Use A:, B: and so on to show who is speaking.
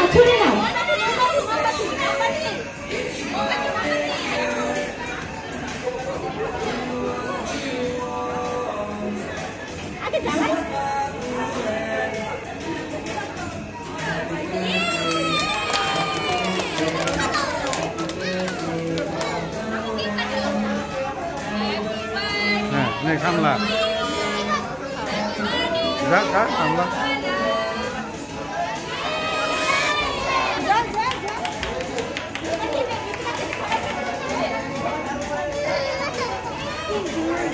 A: nào chui lên nào này này
B: không là. Rác cá không đó